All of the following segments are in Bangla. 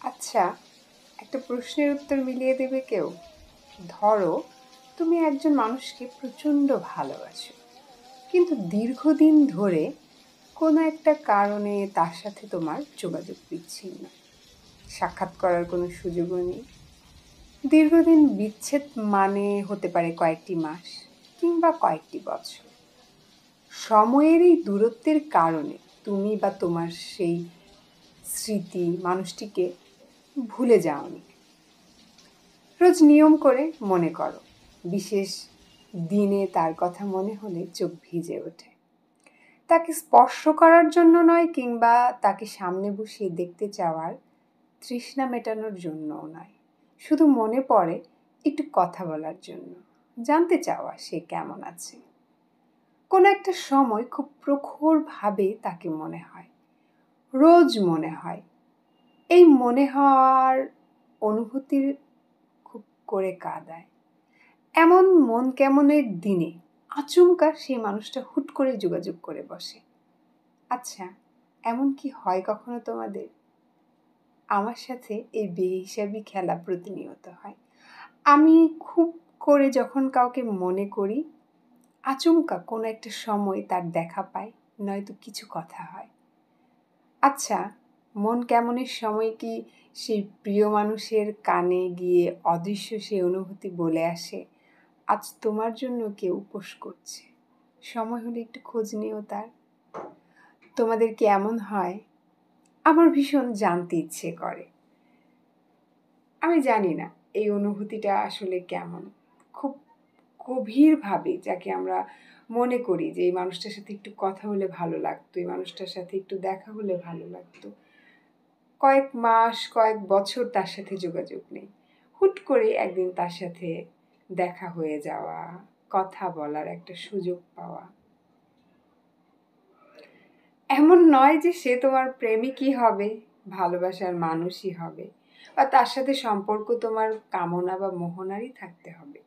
আচ্ছা একটা প্রশ্নের উত্তর মিলিয়ে দেবে কেউ? ধরো, তুমি একজন মানুষকে প্রচণ্ড ভালোবাসো। কিন্তু দীর্ঘদিন ধরে কোনো একটা কারণে তার সাথে তোমার যোগাযোগ বিচ্ছিন্ন। সাক্ষাৎ করার কোনো সুযোগও নেই। দীর্ঘদিন বিচ্ছেদ মানে হতে পারে কয়েকটি মাস কিংবা কয়েকটি বছর। সময়ের এই দূরত্বের কারণে তুমি বা তোমার সেই স্মৃতি মানুষটিকে ভুলে যাওনি। রোজ নিয়ম করে মনে করো, বিশেষ দিনে তার কথা মনে হলে চোখ ভিজে ওঠে। তাকে স্পর্শ করার জন্য নয় কিংবা তাকে সামনে বসিয়ে দেখতে চাওয়ার তৃষ্ণা মেটানোর জন্যও নয়। শুধু মনে পড়ে একটু কথা বলার জন্য। জানতে চাওয়া সে কেমন আছে। কোনো একটা সময় খুব প্রখরভাবে তাকে মনে হয়। রোজ মনে হয় এই মনে হওয়ার অনুভূতির খুব করে কাঁদায়। এমন মন কেমনের দিনে আচমকা সেই মানুষটা হুট করে যোগাযোগ করে বসে। আচ্ছা এমন কি হয় কখনো তোমাদের? আমার সাথে এই বেহিসাবি খেলা প্রতিনিয়ত হয়। আমি খুব করে যখন কাউকে মনে করি, আচমকা কোনো একটা সময় তার দেখা পাই, নয়তো কিছু কথা হয়। আচ্ছা মন কেমনের সময় কি সেই প্রিয় মানুষের কানে গিয়ে অদৃশ্য সেই অনুভূতি বলে আসে? আজ তোমার জন্য কেউ উপোস করছে? সময় হলে একটু খোঁজ নিও তার। তোমাদের কি এমন হয়? আমার ভীষণ জানতে ইচ্ছে করে। আমি জানি না এই অনুভূতিটা আসলে কেমন। খুব গভীরভাবে যাকে আমরা মনে করি যে এই মানুষটার সাথে একটু কথা হলে ভালো লাগতো, এই মানুষটার সাথে একটু দেখা হলে ভালো লাগতো। কয়েক মাস, কয়েক বছর তার সাথে যোগাযোগ নেই। হুট করে একদিন তার সাথে দেখা হয়ে যাওয়া, কথা বলার একটা সুযোগ পাওয়া। এমন নয় যে সে তোমার প্রেমিকই হবে, ভালোবাসার মানুষই হবে, বা তার সাথে সম্পর্ক তোমার কামনা বা মোহনারই থাকতে হবে।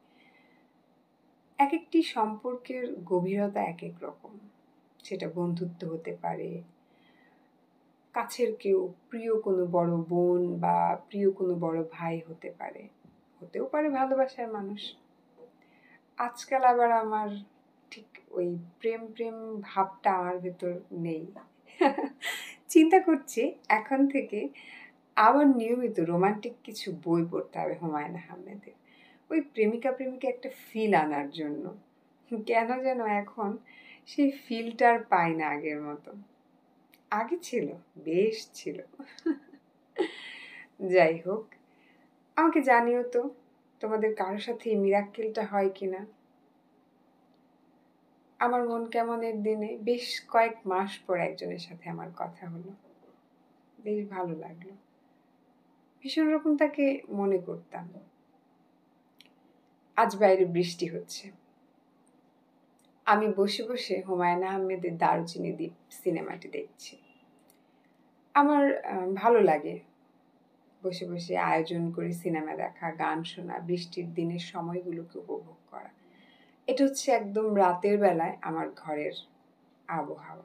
এক একটি সম্পর্কের গভীরতা এক এক রকম। সেটা বন্ধুত্ব হতে পারে কাছের কেউ প্রিয় কোনো বড় বোন বা প্রিয় কোনো বড় ভাই হতে পারে। হতেও পারে ভালোবাসার মানুষ। আজকাল আবার আমার ঠিক ওই প্রেম প্রেম ভাবটা আমার ভেতর নেই। চিন্তা করছি, এখন থেকে আবার নিয়মিত রোমান্টিক কিছু বই পড়তে হবে হুমায়ুন আহমেদের। ওই প্রেমিকা প্রেমিকা একটা ফিল আনার জন্য। কেন যেন এখন সেই ফিলটার পাই না আগের মতো। আগে ছিল, বেশ ছিল। যাই হোক, আমাকে জানিও তো, তোমাদের কারোর সাথে মিরাক্কেলটা হয় কি না আমার মন কেমনের দিনে? বেশ কয়েক মাস পর একজনের সাথে আমার কথা হলো। বেশ ভালো লাগল। ভীষণ রকম তাকে মনে করতাম। আজ বাইরে বৃষ্টি হচ্ছে। আমি বসে বসে হুমায়ুন আহমেদের দারুচিনি দ্বীপ সিনেমাটি দেখছি। আমার ভালো লাগে। বসে বসে আয়োজন করে সিনেমা দেখা, গান শোনা, বৃষ্টির দিনের সময়গুলোকে উপভোগ করা। এটা হচ্ছে একদম রাতের বেলায় আমার ঘরের আবহাওয়া।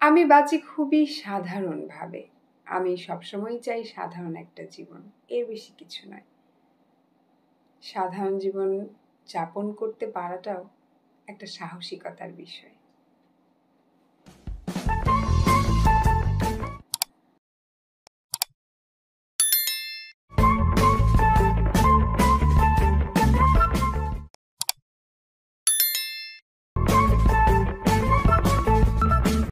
আমি বাঁচি খুবই সাধারণভাবে। আমি সবসময় চাই সাধারণ একটা জীবন। এর বেশি কিছু নয়। সাধারণ জীবন যাপন করতে পারাটাও একটা সাহসিকতার বিষয়।